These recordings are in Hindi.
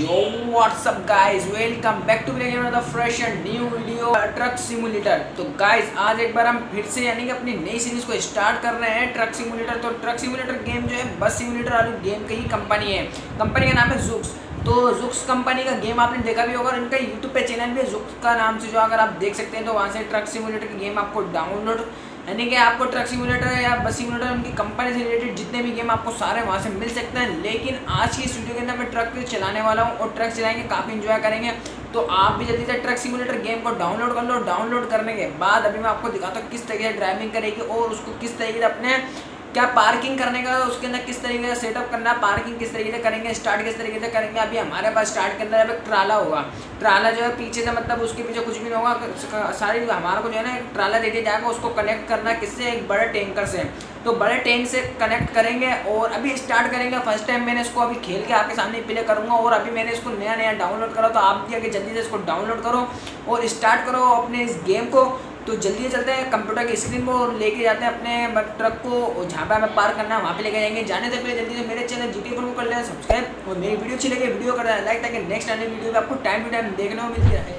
Yo, what's up guys? Welcome back to another fresh and new video truck simulator तो गाइस आज एक बार हम फिर से यानी कि अपनी नई सीरीज़ को स्टार्ट कर रहे हैं ट्रक सिमुलेटर तो ट्रक सिमुलेटर गेम जो है बस सिमुलेटर वाली गेम की ही कंपनी है। कंपनी का नाम है जुक्स तो जुक्स कंपनी का गेम आपने देखा भी होगा और इनका यूट्यूब पे चैनल भी जुक्स का नाम से जो अगर आप देख सकते हैं तो वहाँ से ट्रक सिमुलेटर की गेम आपको डाउनलोड यानी कि आपको ट्रक सिमुलेटर या बस सिमुलेटर उनकी कंपनी से रिलेटेड जितने भी गेम आपको सारे वहाँ से मिल सकते हैं। लेकिन आज की इस वीडियो के अंदर मैं ट्रक चलाने वाला हूँ और ट्रक चलाएँगे, काफ़ी इन्जॉय करेंगे। तो आप भी जल्दी से ट्रक सिमुलेटर गेम को डाउनलोड कर लो। डाउनलोड करने के बाद अभी मैं आपको दिखाता हूँ किस तरीके से ड्राइविंग करेगी और उसको किस तरीके से अपने क्या पार्किंग करने का, उसके अंदर किस तरीके से सेटअप करना है पार्किंग किस तरीके से करेंगे स्टार्ट किस तरीके से करेंगे? अभी हमारे पास स्टार्ट के अंदर एक ट्राला होगा। ट्राला जो है पीछे से मतलब उसके पीछे कुछ भी नहीं होगा सारी हमारे को जो है ना ट्राला दे दिया जाएगा, उसको कनेक्ट करना किससे? एक बड़े टैंकर से। तो बड़े टैंक से कनेक्ट करेंगे और अभी स्टार्ट करेंगे। फ़र्स्ट टाइम मैंने इसको अभी खेल के आपके सामने प्ले करूँगा और अभी मैंने इसको नया नया डाउनलोड करा तो आप भी आगे जल्दी से इसको डाउनलोड करो और स्टार्ट करो अपने इस गेम को। तो जल्दी से चलते हैं कंप्यूटर की स्क्रीन को लेके जाते हैं अपने ट्रक को जहाँ पर हमें पार्क करना है, वहाँ पे लेके जाएँगे। जाने से पहले जल्दी से मेरे चैनल जी टी को कर लेना सब्सक्राइब और मेरी वीडियो अच्छी लगे वीडियो कर लाइक ताकि नेक्स्ट आने वीडियो में आपको टाइम टू टाइम देखने को मिलती रहे।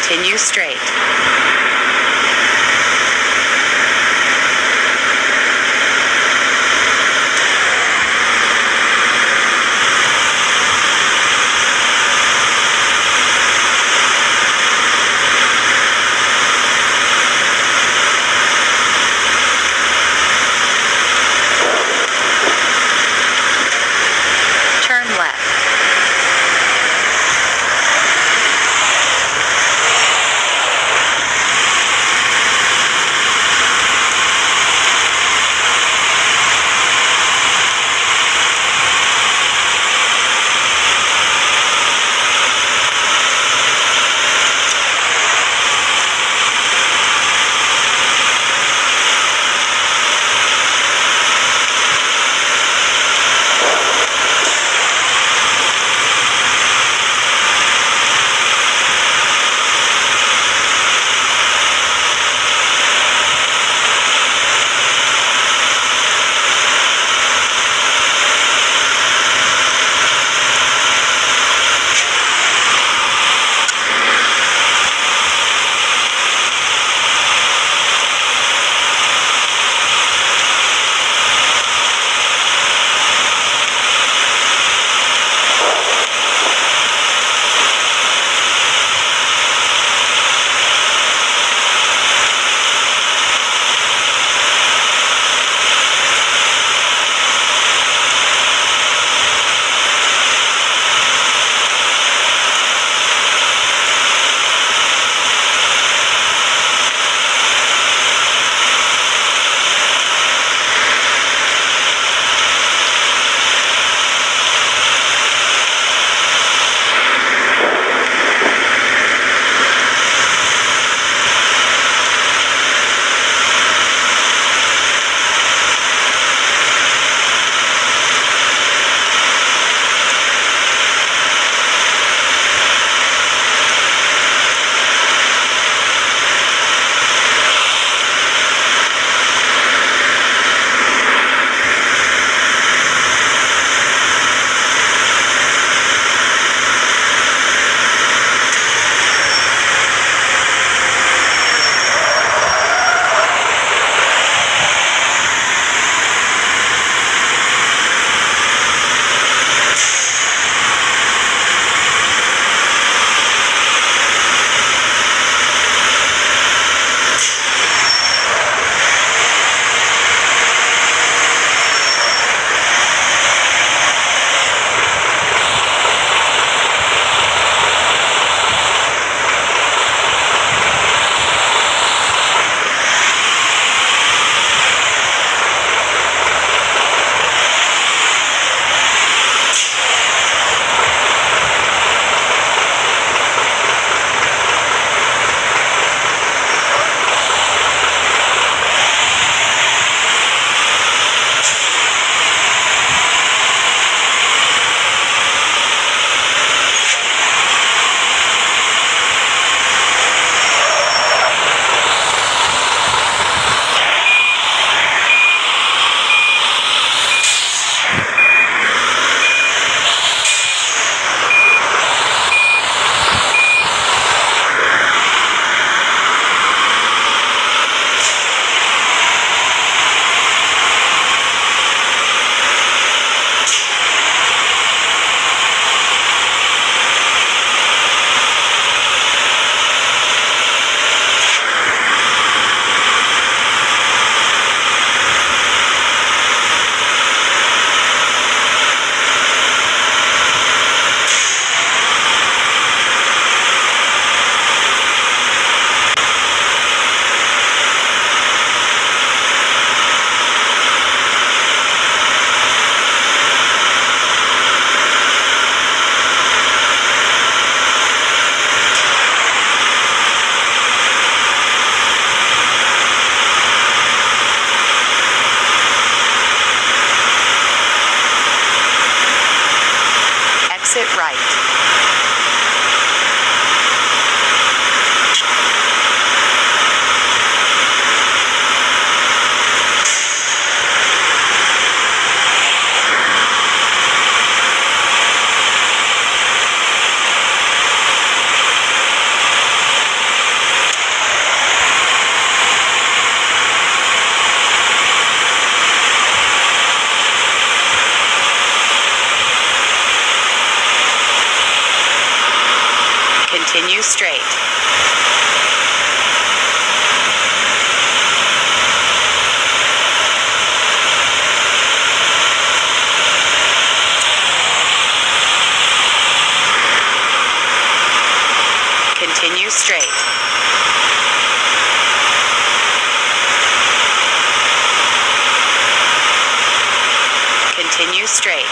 Continue straight. Straight.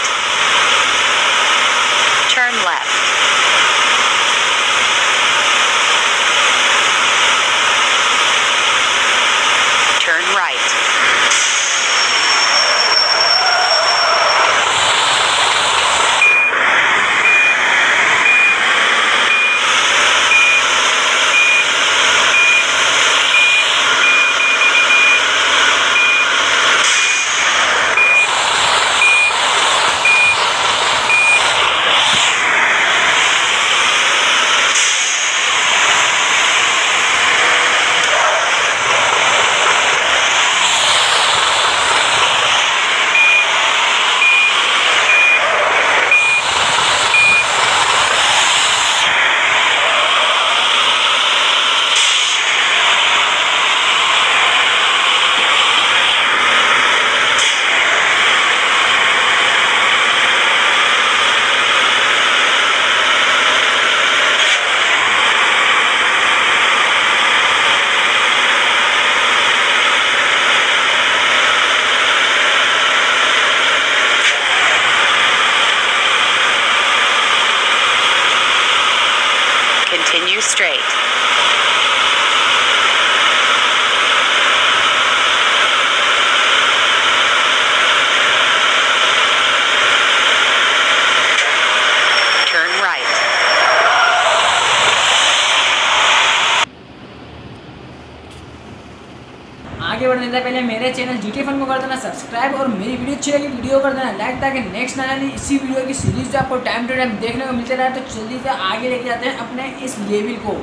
you straight. आगे बढ़ने से पहले मेरे चैनल जी फन को कर देना सब्सक्राइब और मेरी वीडियो अच्छी लगी, वीडियो कर देना लाइक ताकि नेक्स्ट ना नहीं इसी वीडियो की सीरीज़ आपको टाइम टू टाइम देखने को मिलते रहे। तो जल्दी से आगे लेके जाते हैं अपने इस लेवल को।